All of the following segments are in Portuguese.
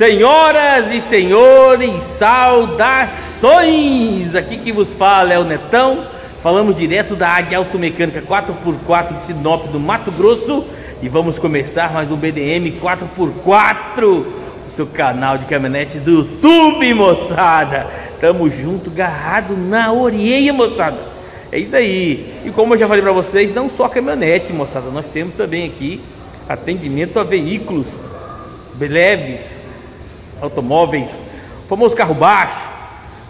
Senhoras e senhores, saudações! Aqui que vos fala é o Netão. Falamos direto da Águia Automecânica 4x4 de Sinop do Mato Grosso e vamos começar mais um BDM 4x4, o seu canal de caminhonete do YouTube, moçada. Tamo junto, garrado na orelha, moçada. É isso aí. E como eu já falei para vocês, não só caminhonete, moçada, nós temos também aqui atendimento a veículos leves, automóveis, famoso carro baixo.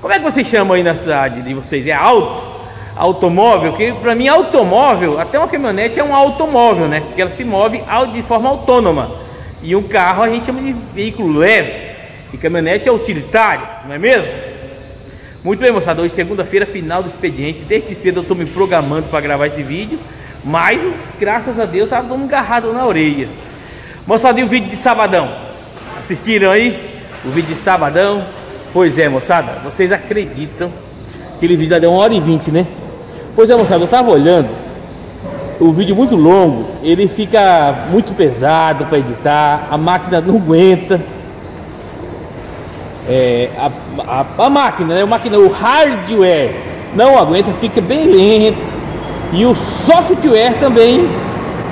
Como é que vocês chamam aí na cidade de vocês? É auto? Automóvel? Que para mim automóvel, até uma caminhonete é um automóvel, né? Porque ela se move de forma autônoma. E um carro a gente chama de veículo leve. E caminhonete é utilitário, não é mesmo? Muito bem, moçada. Hoje, segunda-feira, final do expediente. Desde cedo eu estou me programando para gravar esse vídeo. Mas, graças a Deus, estava dando um garrado na orelha. Moçada, e o vídeo de sabadão? Assistiram aí? O vídeo de sabadão. Pois é, moçada, vocês acreditam que aquele vídeo deu uma hora e vinte, né? Pois é, moçada, eu tava olhando, o vídeo muito longo, ele fica muito pesado para editar, a máquina não aguenta. É, a, a, a, máquina, né? O, máquina, o hardware não aguenta, fica bem lento. E o software também,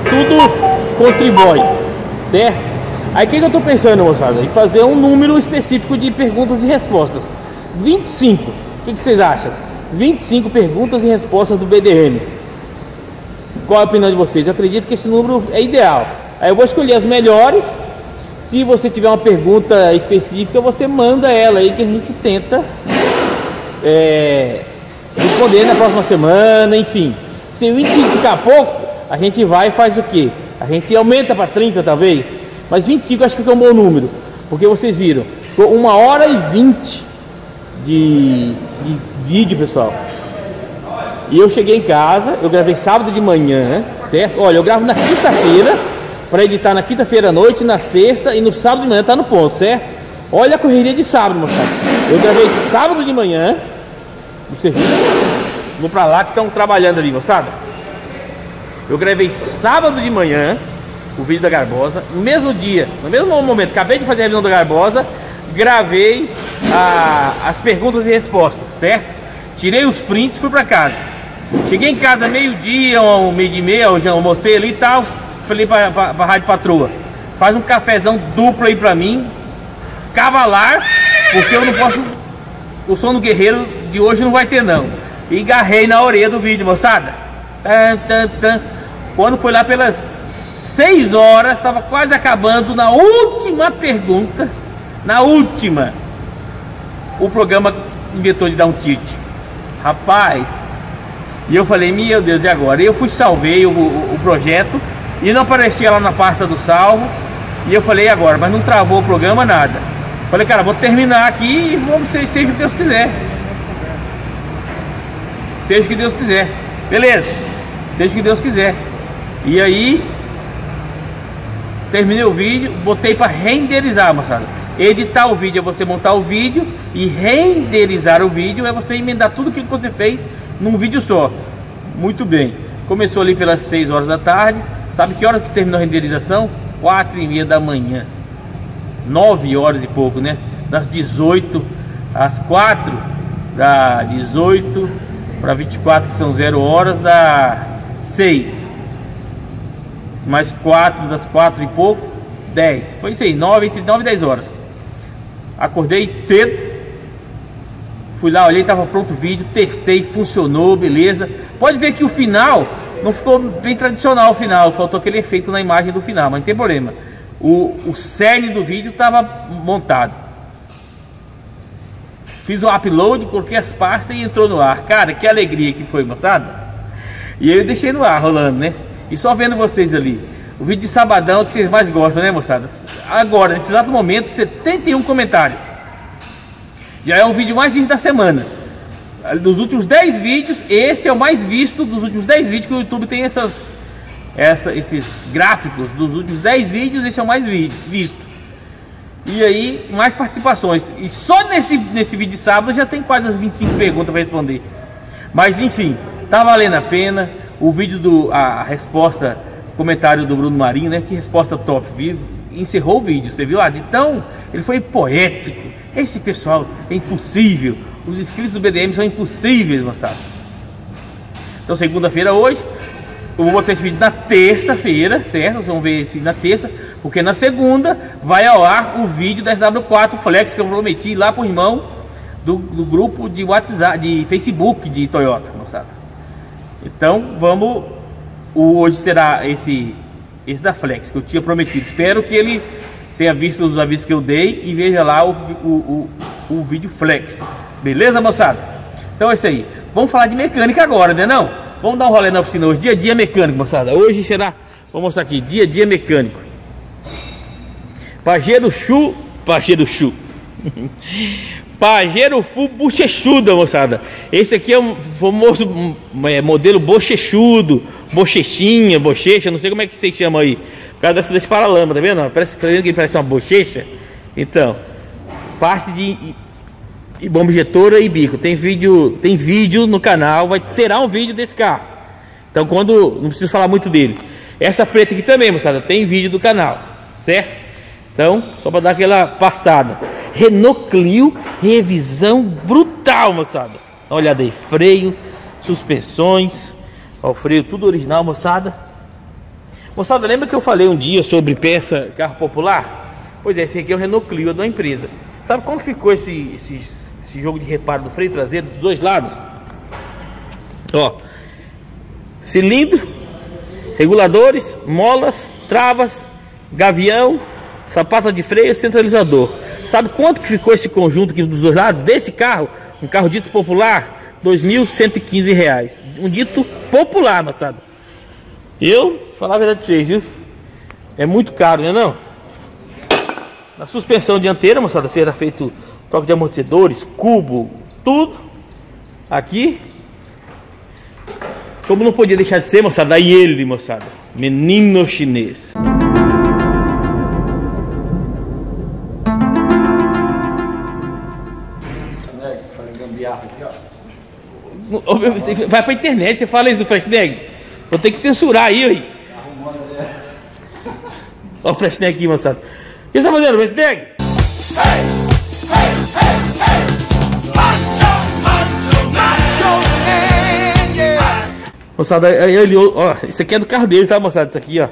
tudo contribui, certo? Aí o que, que, eu estou pensando, moçada? Em fazer um número específico de perguntas e respostas. 25. O que, que, vocês acham? 25 perguntas e respostas do BDM. Qual a opinião de vocês? Eu acredito que esse número é ideal. Aí eu vou escolher as melhores. Se você tiver uma pergunta específica, você manda ela aí que a gente tenta é, responder na próxima semana, enfim. Se o 25 ficar pouco, a gente vai e faz o quê? A gente aumenta para 30 talvez mas 25 acho que é um bom número, porque vocês viram, uma hora e 20 de, de vídeo, pessoal. E eu cheguei em casa, eu gravei sábado de manhã, certo? Olha, eu gravo na quinta-feira, para editar na quinta-feira à noite, na sexta e no sábado de manhã tá no ponto, certo? Olha a correria de sábado, moçada. Eu gravei sábado de manhã, no serviço. Vou para lá que estão trabalhando ali, moçada. Eu gravei sábado de manhã, o vídeo da Garbosa. No mesmo dia, no mesmo momento, acabei de fazer a revisão da Garbosa, gravei a, as perguntas e respostas, certo? Tirei os prints e fui para casa. Cheguei em casa meio-dia, ou meio de meia, eu já almocei ali e tal. Falei para a Rádio Patroa, faz um cafezão duplo aí para mim, cavalar, porque eu não posso. O sono guerreiro de hoje não vai ter não. E garrei na orelha do vídeo, moçada. Quando foi lá pelas 6 horas, estava quase acabando na última pergunta, na última, o programa inventou de dar um tilt. Rapaz, e eu falei, meu Deus, e agora? E eu fui salvei o, o, o, projeto e não aparecia lá na pasta do salvo. E eu falei, agora? Mas não travou o programa, nada. Falei, cara, vou terminar aqui e vamos, seja o que Deus quiser. Seja o que Deus quiser. Beleza, seja o que Deus quiser. E aí terminei o vídeo, botei para renderizar, moçada. Editar o vídeo é você montar o vídeo e renderizar o vídeo é você emendar tudo que você fez num vídeo só. Muito bem. Começou ali pelas 6 horas da tarde. Sabe que hora que terminou a renderização? 4 e meia da manhã. 9 horas e pouco, né? Das 18 às 4, da 18 para 24, que são 0 horas, da 6 mais 4 das 4 e pouco, 10. Foi isso aí, 9, entre 9 e 10 horas. Acordei cedo. Fui lá, olhei, estava pronto o vídeo, testei, funcionou, beleza. Pode ver que o final não ficou bem tradicional o final, faltou aquele efeito na imagem do final, mas não tem problema. O, o cerne do vídeo estava montado. Fiz o upload, coloquei as pastas e entrou no ar. Cara, que alegria que foi, moçada. E eu deixei no ar rolando, né? E só vendo vocês ali. O vídeo de sabadão que vocês mais gostam, né, moçada? Agora, nesse exato momento, 71 comentários. Já é o vídeo mais visto da semana. Dos últimos 10 vídeos, esse é o mais visto dos últimos 10 vídeos que o YouTube tem essas, essa, esses gráficos. Dos últimos 10 vídeos, esse é o mais visto. E aí, mais participações. E só nesse, nesse vídeo de sábado já tem quase as 25 perguntas para responder. Mas enfim, tá valendo a pena o vídeo do a, resposta, comentário do Bruno Marinho, né? Que resposta top, vivo. encerrou o vídeo, você viu? Ah, então, ele foi poético. Esse pessoal é impossível. Os inscritos do BDM são impossíveis, moçada. Então, segunda-feira hoje, eu vou botar esse vídeo na terça-feira, certo? Vocês vão ver esse vídeo na terça, porque na segunda vai ao ar o vídeo da SW4 Flex que eu prometi lá pro irmão do, do grupo de WhatsApp, de Facebook de Toyota. Então, vamos. O, hoje será esse, esse da Flex que eu tinha prometido. Espero que ele tenha visto os avisos que eu dei e veja lá o, o, o, o vídeo Flex. Beleza, moçada? Então é isso aí. Vamos falar de mecânica agora, né não? Vamos dar um rolê na oficina hoje, dia a dia mecânico, moçada. Hoje será, vou mostrar aqui, dia a dia mecânico. Pajero Chu, Pajero Chu. Pajero Fu bochechuda, moçada. Esse aqui é um famoso é, modelo bochechudo, bochechinha, bochecha, não sei como é que vocês chamam aí. Por causa desse, paralama, tá vendo? Parece, que parece uma bochecha. Então, parte de e bomba injetora e bico. Tem vídeo, tem vídeo no canal, vai terá um vídeo desse carro. Então quando não preciso falar muito dele. Essa preta aqui também, moçada, tem vídeo do canal, certo? Então, só para dar aquela passada. Renault Clio, revisão brutal, moçada. Olha aí, freio, suspensões, ó, freio tudo original, moçada. Moçada, lembra que eu falei um dia sobre peça carro popular? Pois é, esse aqui é o Renault Clio da empresa. Sabe como ficou esse, esses esse jogo de reparo do freio traseiro dos dois lados. Ó, cilindro, reguladores, molas, travas, gavião, sapata de freio, centralizador. Sabe quanto que ficou esse conjunto aqui dos dois lados desse carro? Um carro dito popular, R$ 2.115. Um dito popular, moçada. Eu, falar a verdade pra vocês, viu? É muito caro, né não? Na suspensão dianteira, moçada, será feito troca de amortecedores, cubo, tudo aqui. Como não podia deixar de ser, moçada, aí ele, moçada, menino chinês. Vai pra internet, você fala isso do Flashneck. Vou ter que censurar aí, aí. Olha o Flashneck aqui, moçada. O que você tá fazendo, Flashneck? Hey! Moçada, ele, ó, isso aqui é do carro dele, tá, moçada? Isso aqui, ó.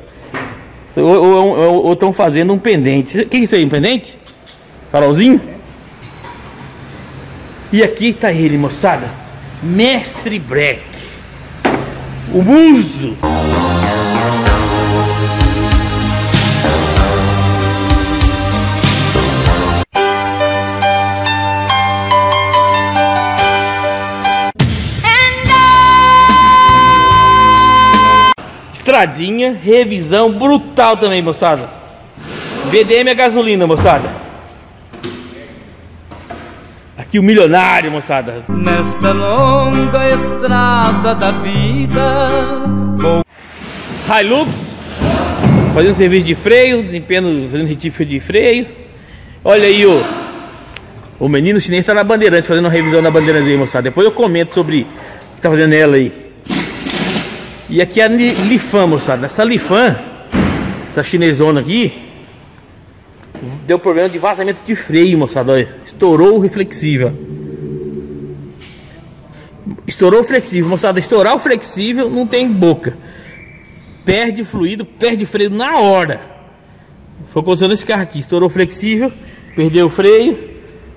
Ou estão fazendo um pendente. O que é isso aí, um pendente? Farolzinho? E aqui tá ele, moçada. Mestre Breck. O muso. Estradinha, revisão brutal também, moçada. VDM é gasolina, moçada. Aqui o milionário, moçada. Nesta longa estrada da vida. Vou... Hilux, fazendo serviço de freio, desempenho, fazendo retífica de freio. Olha aí o, o menino chinês tá na bandeirante, fazendo uma revisão na bandeirante aí, moçada. Depois eu comento sobre o que tá fazendo ela aí. E aqui é a Lifan, moçada. Essa Lifan, essa chinesona aqui, deu problema de vazamento de freio, moçada. Olha, estourou o reflexível. Estourou o flexível, moçada. Estourar o flexível não tem boca. Perde fluido, perde freio na hora. Foi acontecendo esse carro aqui. Estourou o flexível, perdeu o freio.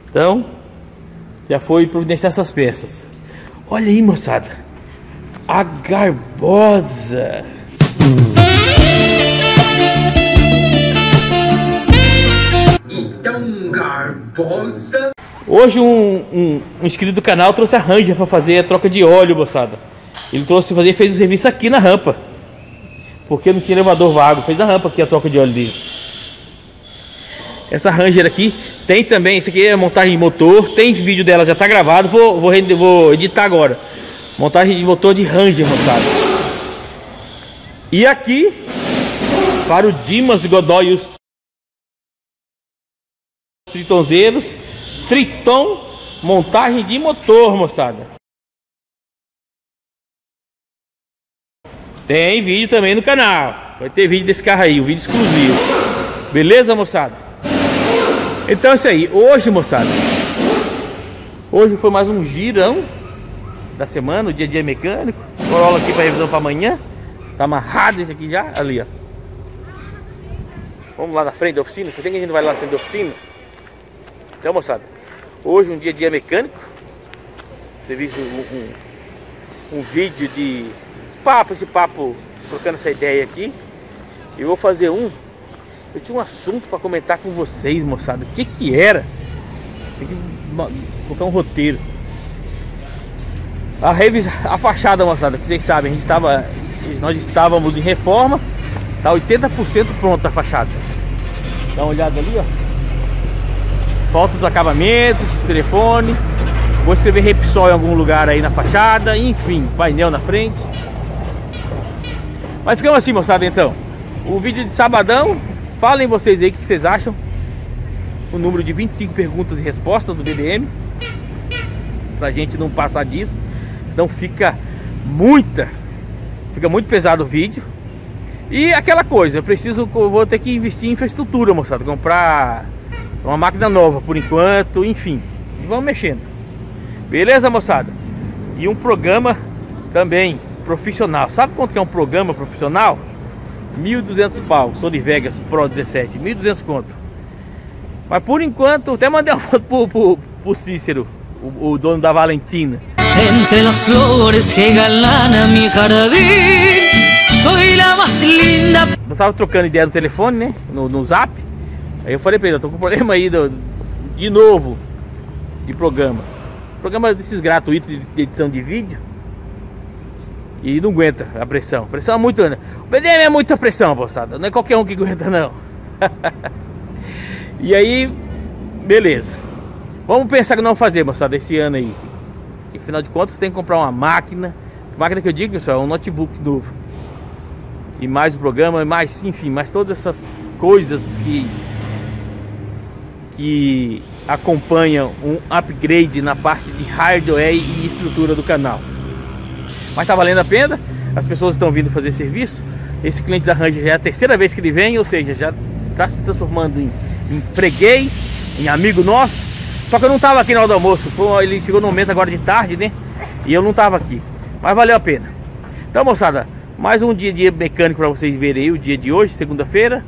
Então, já foi providenciar essas peças. Olha aí, moçada a garbosa. Então, garbosa. Hoje um, um, um, inscrito do canal trouxe a Ranger para fazer a troca de óleo, moçada. Ele trouxe fazer, fez o serviço aqui na rampa. Porque não tinha elevador vago. Fez na rampa aqui a troca de óleo dele. Essa Ranger aqui tem também, isso aqui é montagem de motor. Tem vídeo dela, já está gravado. Vou, vou, vou editar agora. Montagem de motor de Ranger, moçada. E aqui, para o Dimas Godoy tritonzeiros, Triton, montagem de motor, moçada. Tem vídeo também no canal. Vai ter vídeo desse carro aí, um vídeo exclusivo. Beleza, moçada? Então é isso aí. Hoje, moçada. Hoje foi mais um girão da semana, o dia a dia mecânico. Corolla aqui para revisão para amanhã. Tá amarrado esse aqui já, ali ó. Vamos lá na frente da oficina. Você tem que a gente vai lá na frente da oficina? Então, moçada, hoje um dia dia mecânico. Você viu um, um, um vídeo de papo, esse papo, trocando essa ideia aqui. Eu vou fazer um. Eu tinha um assunto para comentar com vocês, moçada. O que que era? Tem que colocar um roteiro. A revisa, a fachada, moçada, que vocês sabem, a gente estava, nós estávamos em reforma. Tá 80% pronta a fachada. Dá uma olhada ali, ó. Falta dos acabamentos, telefone. Vou escrever Repsol em algum lugar aí na fachada. Enfim, painel na frente. Mas ficamos assim, moçada, então. O vídeo de sabadão. Falem vocês aí o que vocês acham. O número de 25 perguntas e respostas do BDM. Pra gente não passar disso. Senão fica muita. Fica muito pesado o vídeo. E aquela coisa, eu preciso, eu vou ter que investir em infraestrutura, moçada. Comprar uma máquina nova por enquanto, enfim. E vamos mexendo. Beleza, moçada? E um programa também profissional. Sabe quanto que é um programa profissional? 1.200 pau, Sony Vegas Pro 17, 1.200 conto. Mas por enquanto, até mandei uma foto pro, pro, pro Cícero, o, o, dono da Valentina. Entre las flores que galana mi jardín, soy la más linda. Nós tava trocando ideia no telefone, né? No, no zap. Aí eu falei pra ele, eu tô com problema aí do, de novo de programa. Programa desses gratuitos de edição de vídeo. E não aguenta a pressão. Pressão é muito. Né? O BDM é muita pressão, moçada. Não é qualquer um que aguenta, não. e aí, beleza. Vamos pensar que não fazer, moçada, esse ano aí. Que afinal de contas tem que comprar uma máquina. Máquina que eu digo, pessoal, é um notebook novo. E mais o programa, mais, enfim, mais todas essas coisas que que acompanham um upgrade na parte de hardware e estrutura do canal. Mas tá valendo a pena, as pessoas estão vindo fazer serviço. Esse cliente da Ranger já é a terceira vez que ele vem, ou seja, já está se transformando em, em, freguês, em amigo nosso. Só que eu não estava aqui na hora do almoço, ele chegou no momento agora de tarde, né? E eu não estava aqui. Mas valeu a pena. Então, moçada, mais um dia de mecânico para vocês verem aí, o dia de hoje, segunda-feira.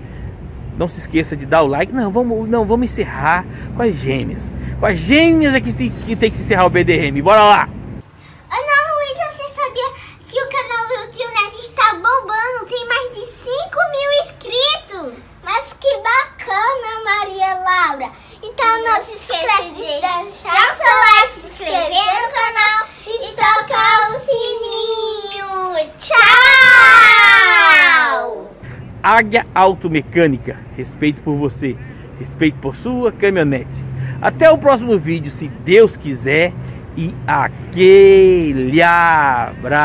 Não se esqueça de dar o like. Não, vamos, não, vamos encerrar com as gêmeas. Com as gêmeas é que tem que, tem que encerrar o BDM. Bora lá! Então não se esqueça de deixar seu like, se inscrever no canal e tocar o sininho. Tchau! Águia Automecânica, respeito por você, respeito por sua caminhonete. Até o próximo vídeo, se Deus quiser, e aquele abraço!